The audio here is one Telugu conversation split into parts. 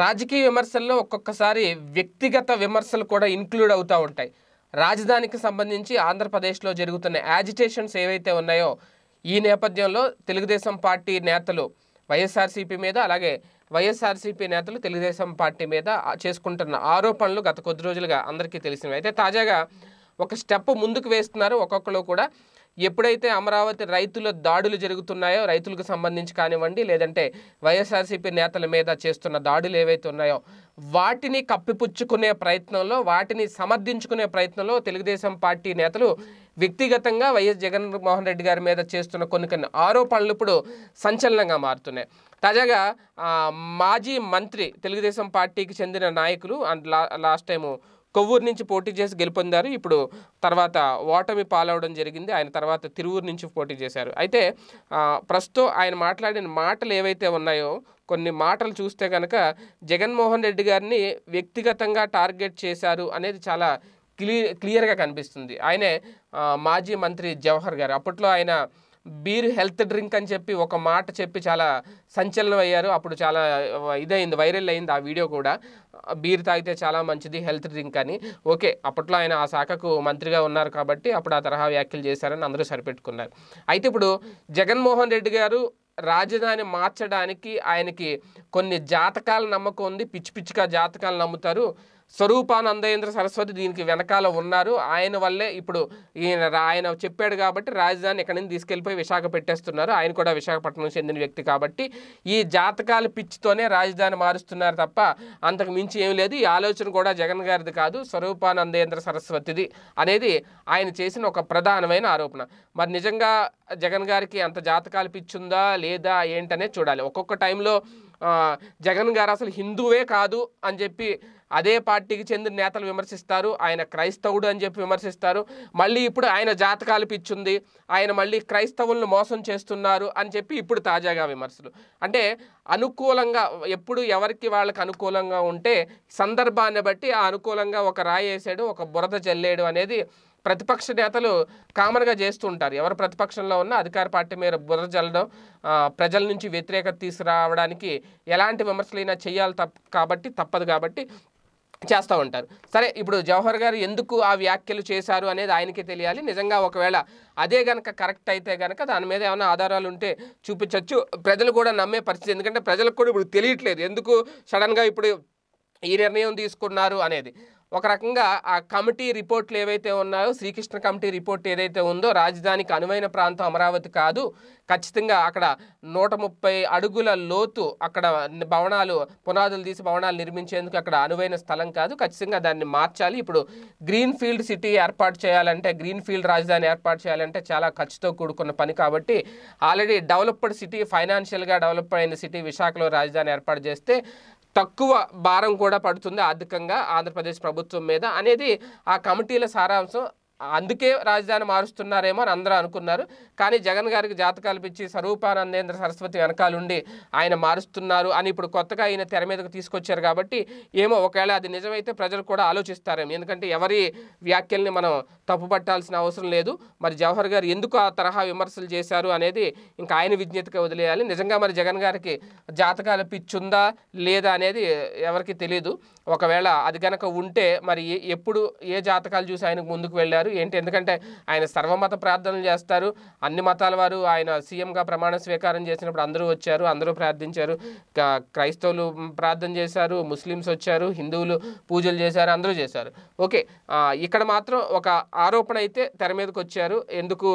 రాజకీయ విమర్శల్లో ఒక్కొక్కసారి వ్యక్తిగత విమర్శలు కూడా ఇన్క్లూడ్ అవుతూ ఉంటాయి. రాజధానికి సంబంధించి ఆంధ్రప్రదేశ్లో జరుగుతున్న యాజిటేషన్స్ ఏవైతే ఉన్నాయో ఈ నేపథ్యంలో తెలుగుదేశం పార్టీ నేతలు వైఎస్ఆర్సీపీ మీద అలాగే వైఎస్ఆర్సీపీ నేతలు తెలుగుదేశం పార్టీ మీద చేసుకుంటున్న ఆరోపణలు గత కొద్ది రోజులుగా అందరికీ తెలిసినవి. అయితే తాజాగా ఒక స్టెప్ ముందుకు వేస్తున్నారు. ఒక్కొక్కరు కూడా ఎప్పుడైతే అమరావతి రైతుల దాడులు జరుగుతున్నాయో రైతులకు సంబంధించి కానివ్వండి లేదంటే వైఎస్ఆర్సీపీ నేతల మీద చేస్తున్న దాడులు ఏవైతే ఉన్నాయో వాటిని కప్పిపుచ్చుకునే ప్రయత్నంలో వాటిని సమర్థించుకునే ప్రయత్నంలో తెలుగుదేశం పార్టీ నేతలు వ్యక్తిగతంగా వైఎస్ జగన్మోహన్ రెడ్డి గారి మీద చేస్తున్న కొన్ని కొన్ని ఆరోపణలు ఇప్పుడు సంచలనంగా మారుతున్నాయి. తాజాగా మాజీ మంత్రి తెలుగుదేశం పార్టీకి చెందిన నాయకులు అండ్ లా లాస్ట్ టైము కొవ్వూరు నుంచి పోటీ చేసి గెలుపొందారు. ఇప్పుడు తర్వాత ఓటమి పాలవడం జరిగింది. ఆయన తర్వాత తిరువురు నుంచి పోటీ చేశారు. అయితే ప్రస్తుతం ఆయన మాట్లాడిన మాటలు ఏవైతే ఉన్నాయో కొన్ని మాటలు చూస్తే కనుక జగన్మోహన్ రెడ్డి గారిని వ్యక్తిగతంగా టార్గెట్ చేశారు అనేది చాలా క్లియర్ క్లియర్గా కనిపిస్తుంది. ఆయనే మాజీ మంత్రి జవహర్ గారు. అప్పట్లో ఆయన బీర్ హెల్త్ డ్రింక్ అని చెప్పి ఒక మాట చెప్పి చాలా సంచలనం అయ్యారు అప్పుడు చాలా ఇదైంది వైరల్ అయింది ఆ వీడియో కూడా. బీర్ తాగితే చాలా మంచిది హెల్త్ డ్రింక్ అని. ఓకే అప్పట్లో ఆయన ఆ శాఖకు మంత్రిగా ఉన్నారు కాబట్టి అప్పుడు ఆ తరహా వ్యాఖ్యలు చేశారని అందరూ సరిపెట్టుకున్నారు. అయితే ఇప్పుడు జగన్మోహన్ రెడ్డి గారు రాజధాని మార్చడానికి ఆయనకి కొన్ని జాతకాల నమ్మకం ఉంది. పిచ్చి పిచ్చిగా జాతకాలు నమ్ముతారు. స్వరూపానందేంద్ర సరస్వతి దీనికి వెనకాల ఉన్నారు. ఆయన వల్లే ఇప్పుడు ఈయన ఆయన చెప్పాడు కాబట్టి రాజధాని ఎక్కడి నుంచి తీసుకెళ్ళిపోయి విశాఖ పెట్టేస్తున్నారు. ఆయన కూడా విశాఖపట్నం చెందిన వ్యక్తి కాబట్టి ఈ జాతకాల పిచ్చితోనే రాజధాని మారుస్తున్నారు తప్ప అంతకు మించి ఏం లేదు. ఈ ఆలోచన కూడా జగన్ గారిది కాదు స్వరూపానందేంద్ర సరస్వతిది అనేది ఆయన చేసిన ఒక ప్రధానమైన ఆరోపణ. మరి నిజంగా జగన్ గారికి అంత జాతకాలు పిచ్చుందా లేదా ఏంటనే చూడాలి. ఒక్కొక్క టైంలో జగన్ గారు అసలు హిందువే కాదు అని చెప్పి అదే పార్టీకి చెందిన నేతలు విమర్శిస్తారు. ఆయన క్రైస్తవుడు అని చెప్పి విమర్శిస్తారు. మళ్ళీ ఇప్పుడు ఆయన జాతకాలు పిచ్చుంది. ఆయన మళ్ళీ క్రైస్తవులను మోసం చేస్తున్నారు అని చెప్పి ఇప్పుడు తాజాగా విమర్శలు. అంటే అనుకూలంగా ఎప్పుడు ఎవరికి వాళ్ళకి అనుకూలంగా ఉంటే సందర్భాన్ని బట్టి ఆ అనుకూలంగా ఒక రాయి వేసాడు ఒక బురద చల్లేడు అనేది ప్రతిపక్ష నేతలు కామన్గా చేస్తూ ఉంటారు ఎవరు ప్రతిపక్షంలో ఉన్నా అధికార పార్టీ మీద బుర్ర జల్లడం ప్రజల నుంచి వ్యతిరేకత తీసుకురావడానికి ఎలాంటి విమర్శలైనా చేయాలి తప్ప కాబట్టి తప్పదు కాబట్టి చేస్తూ ఉంటారు. సరే ఇప్పుడు జవహర్ గారు ఎందుకు ఆ వ్యాఖ్యలు చేశారు అనేది ఆయనకే తెలియాలి. నిజంగా ఒకవేళ అదే గనక కరెక్ట్ అయితే గనక దాని మీద ఏమైనా ఆధారాలు ఉంటే చూపించవచ్చు ప్రజలు కూడా నమ్మే పరిస్థితి ఎందుకంటే ప్రజలకు కూడా ఇప్పుడు తెలియట్లేదు. ఎందుకు సడన్గా ఇప్పుడు ఈ నిర్ణయం తీసుకున్నారు అనేది. ఒక రకంగా ఆ కమిటీ రిపోర్ట్లు ఏవైతే ఉన్నాయో శ్రీకృష్ణ కమిటీ రిపోర్ట్ ఏదైతే ఉందో రాజధానికి అనువైన ప్రాంతం అమరావతి కాదు. ఖచ్చితంగా అక్కడ నూట ముప్పై అడుగుల లోతు అక్కడ భవనాలు పునాదులు తీసి భవనాలు నిర్మించేందుకు అక్కడ అనువైన స్థలం కాదు. ఖచ్చితంగా దాన్ని మార్చాలి. ఇప్పుడు గ్రీన్ ఫీల్డ్ సిటీ ఏర్పాటు చేయాలంటే గ్రీన్ ఫీల్డ్ రాజధాని ఏర్పాటు చేయాలంటే చాలా ఖర్చుతో కూడుకున్న పని కాబట్టి ఆల్రెడీ డెవలప్డ్ సిటీ ఫైనాన్షియల్గా డెవలప్ అయిన సిటీ విశాఖలో రాజధాని ఏర్పాటు చేస్తే తక్కువ భారం కూడా పడుతుంది ఆర్థికంగా ఆంధ్రప్రదేశ్ ప్రభుత్వం మీద అనేది ఆ కమిటీల సారాంశం. అందుకే రాజధాని మారుస్తున్నారేమో అని అందరూ అనుకున్నారు. కానీ జగన్ గారికి జాతకాలు పిచ్చి స్వరూపానందేంద్ర సరస్వతి వెనకాలండి ఆయన మారుస్తున్నారు అని ఇప్పుడు కొత్తగా ఆయన తెర మీదకు తీసుకొచ్చారు కాబట్టి ఏమో ఒకవేళ అది నిజమైతే ప్రజలు కూడా ఆలోచిస్తారేమో. ఎందుకంటే ఎవరి వ్యాఖ్యల్ని మనం తప్పుపట్టాల్సిన అవసరం లేదు. మరి జవహర్ గారు ఎందుకు ఆ తరహా విమర్శలు చేశారు అనేది ఇంకా ఆయన విజ్ఞతగా వదిలేయాలి. నిజంగా మరి జగన్ గారికి జాతకాల పిచ్చుందా లేదా అనేది ఎవరికి తెలియదు ఒకవేళ అది కనుక ఉంటే మరి ఎప్పుడు ఏ జాతకాలు చూసి ఆయనకు ముందుకు వెళ్ళారు? ఏంటి? ఎందుకంటే ఆయన సర్వమత ప్రార్థనలు చేస్తారు. అన్ని మతాల వారు ఆయన సీఎంగా ప్రమాణ స్వీకారం చేసినప్పుడు అందరూ వచ్చారు అందరూ ప్రార్థించారు. క్రైస్తవులు ప్రార్థన చేశారు ముస్లిమ్స్ వచ్చారు హిందువులు పూజలు చేశారు అందరూ చేశారు. ఓకే. ఇక్కడ మాత్రం ఒక ఆరోపణ అయితే తెర మీదకి వచ్చారు. ఎందుకు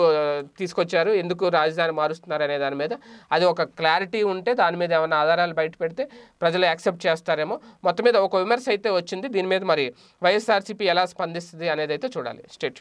తీసుకొచ్చారు? ఎందుకు రాజధాని మారుస్తున్నారు అనే దాని మీద. అది ఒక క్లారిటీ ఉంటే దాని మీద ఏమైనా ఆధారాలు బయట పెడితే ప్రజలు యాక్సెప్ట్ చేస్తారేమో. మొత్తం మీద ఒక విమర్శ అయితే వచ్చింది. దీని మీద మరి వైఎస్ఆర్సీపీ ఎలా స్పందిస్తుంది అనేది అయితే చూడాలి. స్టేట్